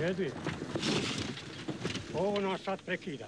Sjedi. Ovo nas sad prekida.